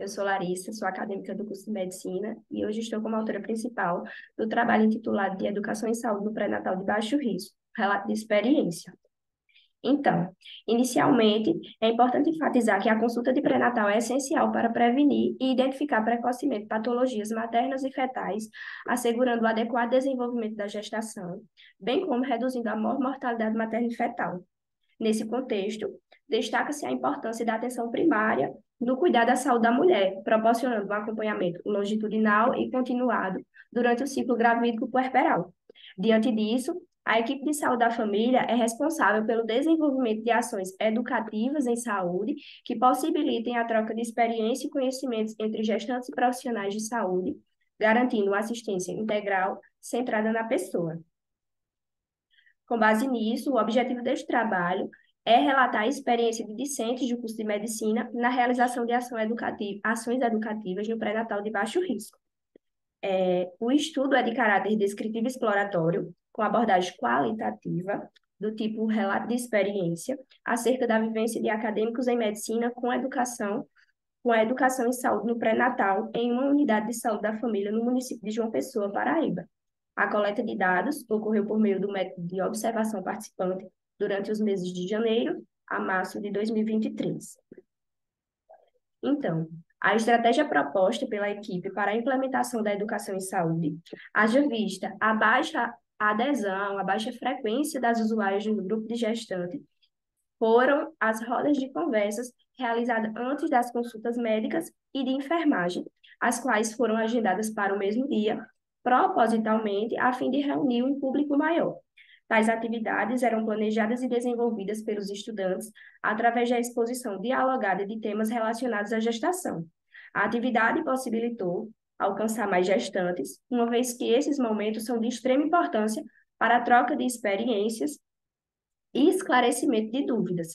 Eu sou Larissa, sou acadêmica do curso de Medicina e hoje estou como autora principal do trabalho intitulado de Educação em Saúde no Pré-Natal de Baixo Risco, relato de experiência. Então, inicialmente, é importante enfatizar que a consulta de pré-natal é essencial para prevenir e identificar precocemente patologias maternas e fetais, assegurando o adequado desenvolvimento da gestação, bem como reduzindo a mortalidade materna e fetal. Nesse contexto, destaca-se a importância da atenção primária no cuidado da saúde da mulher, proporcionando um acompanhamento longitudinal e continuado durante o ciclo gravídico puerperal. Diante disso, a equipe de saúde da família é responsável pelo desenvolvimento de ações educativas em saúde que possibilitem a troca de experiência e conhecimentos entre gestantes e profissionais de saúde, garantindo assistência integral centrada na pessoa. Com base nisso, o objetivo deste trabalho é relatar a experiência de discentes do curso de medicina na realização de ação educativa, ações educativas no pré-natal de baixo risco. É, o estudo é de caráter descritivo exploratório, com abordagem qualitativa, do tipo relato de experiência, acerca da vivência de acadêmicos em medicina com educação, com a educação em saúde no pré-natal em uma unidade de saúde da família no município de João Pessoa, Paraíba. A coleta de dados ocorreu por meio do método de observação participante durante os meses de janeiro a março de 2023. Então, a estratégia proposta pela equipe para a implementação da educação em saúde, haja vista a baixa adesão, a baixa frequência das usuárias do grupo de gestante, foram as rodas de conversas realizadas antes das consultas médicas e de enfermagem, as quais foram agendadas para o mesmo dia, propositalmente a fim de reunir um público maior. Tais atividades eram planejadas e desenvolvidas pelos estudantes através da exposição dialogada de temas relacionados à gestação. A atividade possibilitou alcançar mais gestantes, uma vez que esses momentos são de extrema importância para a troca de experiências e esclarecimento de dúvidas.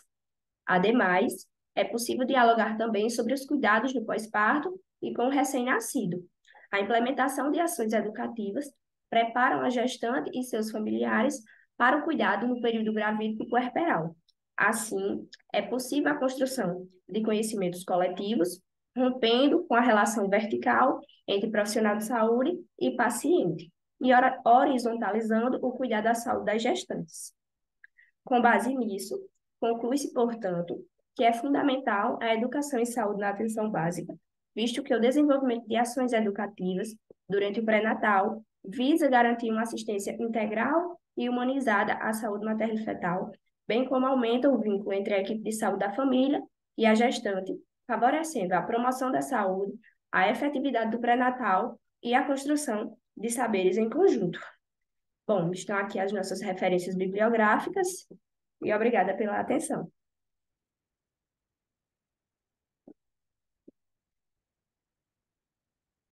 Ademais, é possível dialogar também sobre os cuidados no pós-parto e com o recém-nascido, a implementação de ações educativas preparam a gestante e seus familiares para o cuidado no período gravídico puerperal. Assim, é possível a construção de conhecimentos coletivos, rompendo com a relação vertical entre profissional de saúde e paciente, e horizontalizando o cuidado da saúde das gestantes. Com base nisso, conclui-se, portanto, que é fundamental a educação em saúde na atenção básica, visto que o desenvolvimento de ações educativas durante o pré-natal visa garantir uma assistência integral e humanizada à saúde materna e fetal, bem como aumenta o vínculo entre a equipe de saúde da família e a gestante, favorecendo a promoção da saúde, a efetividade do pré-natal e a construção de saberes em conjunto. Bom, estão aqui as nossas referências bibliográficas e obrigada pela atenção.